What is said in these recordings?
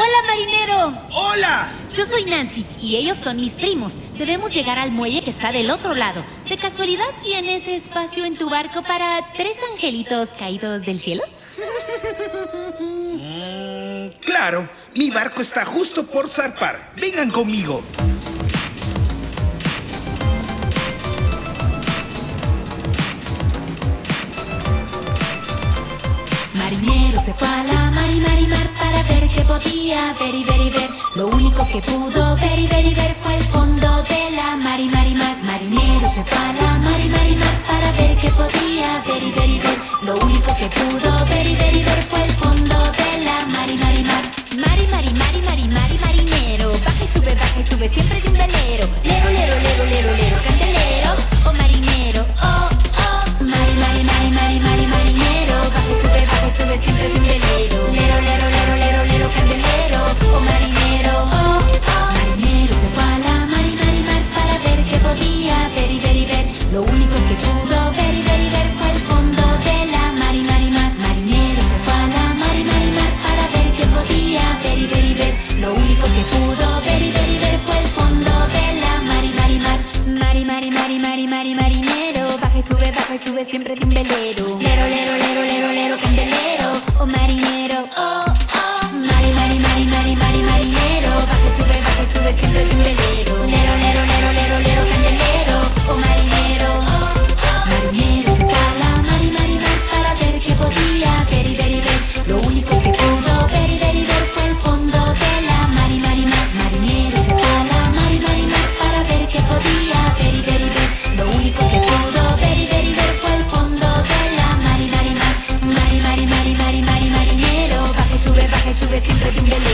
Hola, marinero. ¡Hola! Yo soy Nancy y ellos son mis primos. Debemos llegar al muelle que está del otro lado. ¿De casualidad tienes espacio en tu barco para tres angelitos caídos del cielo? Mm, claro, mi barco está justo por zarpar. Vengan conmigo. Marinero se fue a la mar y mar podía ver y ver y ver. Lo único que pudo ver y ver y ver fue el fondo de la mar y mar y mar. Marinero se fue a la mar y mar y mar para ver qué podía ver y ver y ver. Lo único que pudo ver y ver y ver fue el fondo de la mar y mar y mar. Mari, mari, mari, mari, mari, marinero. Baja y sube, baja y sube siempre de único que pudo ver y ver y ver fue el fondo de la mar y mar y mar. Marinero se fue a la mar y mar y mar para ver qué podía ver y ver y ver. Lo único que pudo ver y ver y ver fue el fondo de la mar y mar y mar. Mari, mari, mari, mari, mari, marinero. Baja y sube, baja y sube siempre de un velero.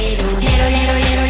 Lero, lero, lero,